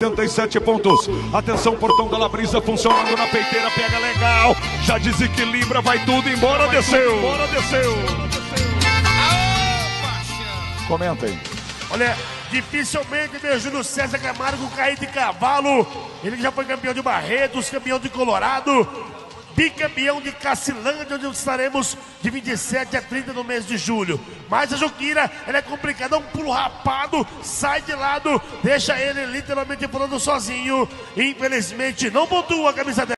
87 pontos. Atenção, portão da Labrisa funcionando na peiteira, pega legal. Já desequilibra, vai tudo embora, desceu. Embora, desceu. Comentem. Olha, dificilmente meu Júlio César Camargo cair de cavalo. Ele já foi campeão de Barretos, campeão de Colorado, bicampeão de Cacilândia, onde estaremos de 27 a 30 no mês de julho. Mas a Juquira, ela é complicada, um pulo rapado, sai de lado, deixa ele literalmente pulando sozinho. Infelizmente, não pontua a camisa dela.